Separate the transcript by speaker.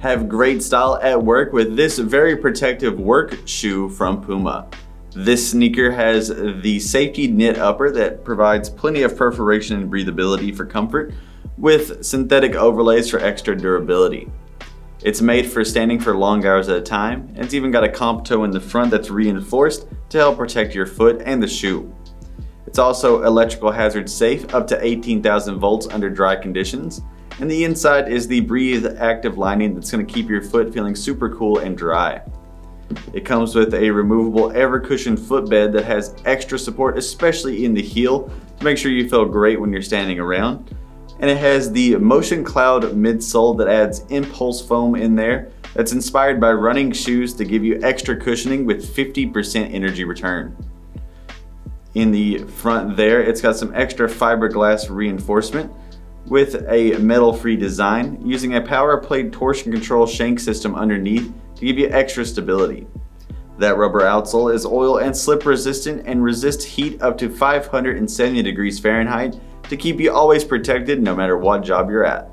Speaker 1: Have great style at work with this very protective work shoe from Puma. This sneaker has the safety knit upper that provides plenty of perforation and breathability for comfort with synthetic overlays for extra durability. It's made for standing for long hours at a time, and it's even got a comp toe in the front that's reinforced to help protect your foot and the shoe. It's also electrical hazard safe up to 18,000 volts under dry conditions, and the inside is the breathe active lining that's going to keep your foot feeling super cool and dry. It comes with a removable Evercushion footbed that has extra support, especially in the heel, to make sure you feel great when you're standing around. And it has the Motion Cloud midsole that adds impulse foam in there that's inspired by running shoes to give you extra cushioning with 50% energy return. In the front there, it's got some extra fiberglass reinforcement with a metal-free design using a power plate torsion control shank system underneath to give you extra stability. That rubber outsole is oil and slip resistant and resists heat up to 570 degrees Fahrenheit to keep you always protected no matter what job you're at.